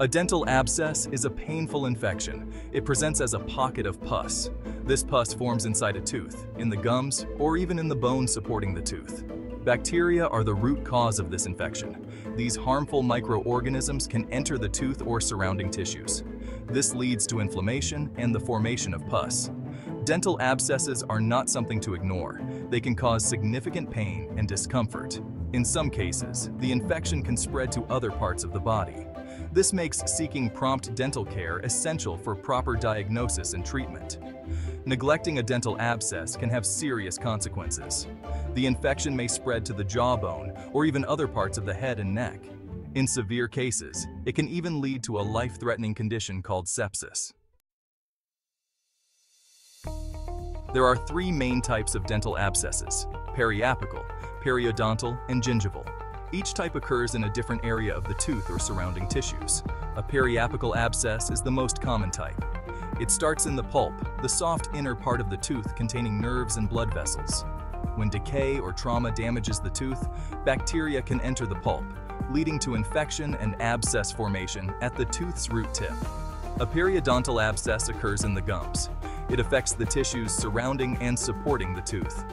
A dental abscess is a painful infection. It presents as a pocket of pus. This pus forms inside a tooth, in the gums, or even in the bone supporting the tooth. Bacteria are the root cause of this infection. These harmful microorganisms can enter the tooth or surrounding tissues. This leads to inflammation and the formation of pus. Dental abscesses are not something to ignore. They can cause significant pain and discomfort. In some cases, the infection can spread to other parts of the body. This makes seeking prompt dental care essential for proper diagnosis and treatment. Neglecting a dental abscess can have serious consequences. The infection may spread to the jawbone or even other parts of the head and neck. In severe cases, it can even lead to a life-threatening condition called sepsis. There are three main types of dental abscesses, periapical, periodontal, and gingival. Each type occurs in a different area of the tooth or surrounding tissues. A periapical abscess is the most common type. It starts in the pulp, the soft inner part of the tooth containing nerves and blood vessels. When decay or trauma damages the tooth, bacteria can enter the pulp, leading to infection and abscess formation at the tooth's root tip. A periodontal abscess occurs in the gums. It affects the tissues surrounding and supporting the tooth.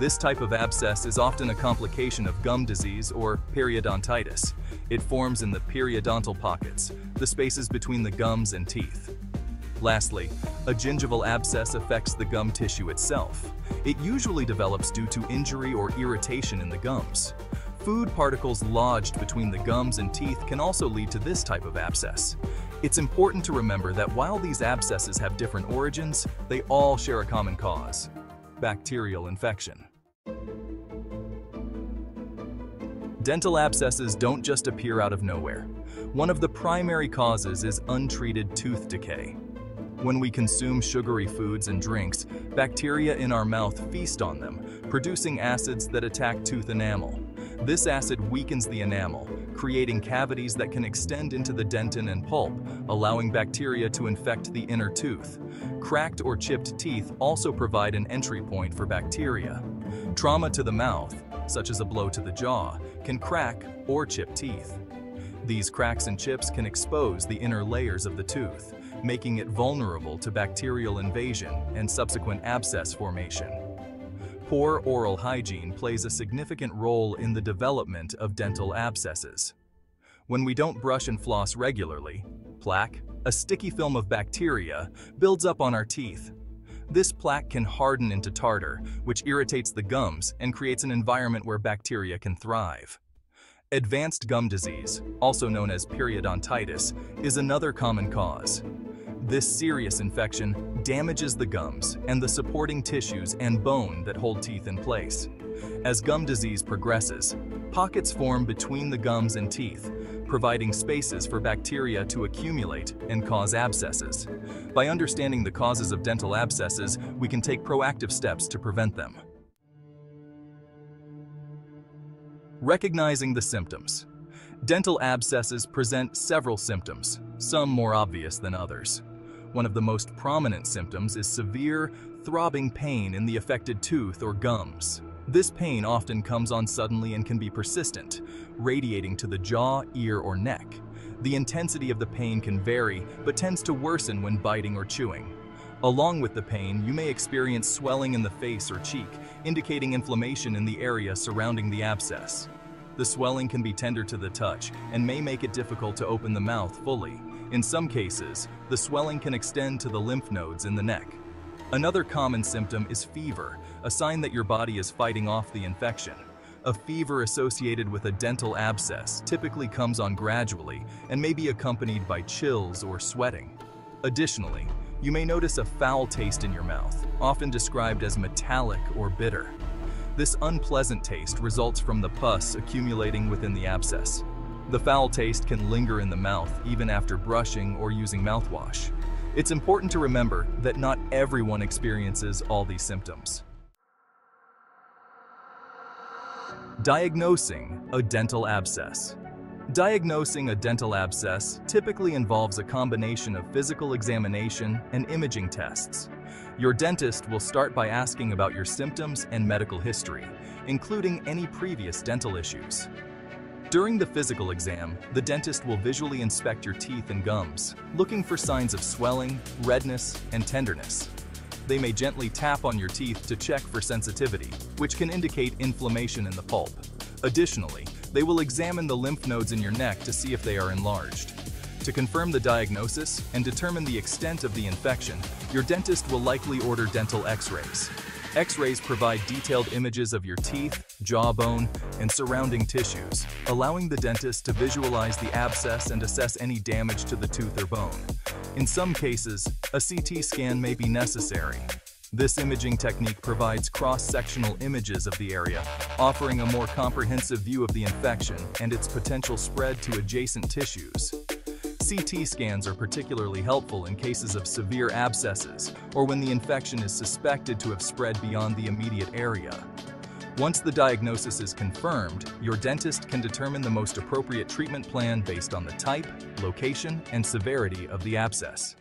This type of abscess is often a complication of gum disease or periodontitis. It forms in the periodontal pockets, the spaces between the gums and teeth. Lastly, a gingival abscess affects the gum tissue itself. It usually develops due to injury or irritation in the gums. Food particles lodged between the gums and teeth can also lead to this type of abscess. It's important to remember that while these abscesses have different origins, they all share a common cause bacterial infection. Dental abscesses don't just appear out of nowhere. One of the primary causes is untreated tooth decay. When we consume sugary foods and drinks, bacteria in our mouth feast on them, producing acids that attack tooth enamel. This acid weakens the enamel, creating cavities that can extend into the dentin and pulp, allowing bacteria to infect the inner tooth. Cracked or chipped teeth also provide an entry point for bacteria. Trauma to the mouth, such as a blow to the jaw, can crack or chip teeth. These cracks and chips can expose the inner layers of the tooth, making it vulnerable to bacterial invasion and subsequent abscess formation. Poor oral hygiene plays a significant role in the development of dental abscesses. When we don't brush and floss regularly, plaque, a sticky film of bacteria, builds up on our teeth. This plaque can harden into tartar, which irritates the gums and creates an environment where bacteria can thrive. Advanced gum disease, also known as periodontitis, is another common cause. This serious infection damages the gums and the supporting tissues and bone that hold teeth in place. As gum disease progresses, pockets form between the gums and teeth, providing spaces for bacteria to accumulate and cause abscesses. By understanding the causes of dental abscesses, we can take proactive steps to prevent them. Recognizing the symptoms. Dental abscesses present several symptoms, some more obvious than others. One of the most prominent symptoms is severe, throbbing pain in the affected tooth or gums. This pain often comes on suddenly and can be persistent, radiating to the jaw, ear, or neck. The intensity of the pain can vary, but tends to worsen when biting or chewing. Along with the pain, you may experience swelling in the face or cheek, indicating inflammation in the area surrounding the abscess. The swelling can be tender to the touch and may make it difficult to open the mouth fully. In some cases, the swelling can extend to the lymph nodes in the neck. Another common symptom is fever, a sign that your body is fighting off the infection. A fever associated with a dental abscess typically comes on gradually and may be accompanied by chills or sweating. Additionally, you may notice a foul taste in your mouth, often described as metallic or bitter. This unpleasant taste results from the pus accumulating within the abscess. The foul taste can linger in the mouth even after brushing or using mouthwash. It's important to remember that not everyone experiences all these symptoms. Diagnosing a dental abscess. Diagnosing a dental abscess typically involves a combination of physical examination and imaging tests. Your dentist will start by asking about your symptoms and medical history, including any previous dental issues. During the physical exam, the dentist will visually inspect your teeth and gums, looking for signs of swelling, redness, and tenderness. They may gently tap on your teeth to check for sensitivity, which can indicate inflammation in the pulp. Additionally, they will examine the lymph nodes in your neck to see if they are enlarged. To confirm the diagnosis and determine the extent of the infection, your dentist will likely order dental x-rays. X-rays provide detailed images of your teeth, jawbone, and surrounding tissues, allowing the dentist to visualize the abscess and assess any damage to the tooth or bone. In some cases, a CT scan may be necessary. This imaging technique provides cross-sectional images of the area, offering a more comprehensive view of the infection and its potential spread to adjacent tissues. CT scans are particularly helpful in cases of severe abscesses or when the infection is suspected to have spread beyond the immediate area. Once the diagnosis is confirmed, your dentist can determine the most appropriate treatment plan based on the type, location, and severity of the abscess.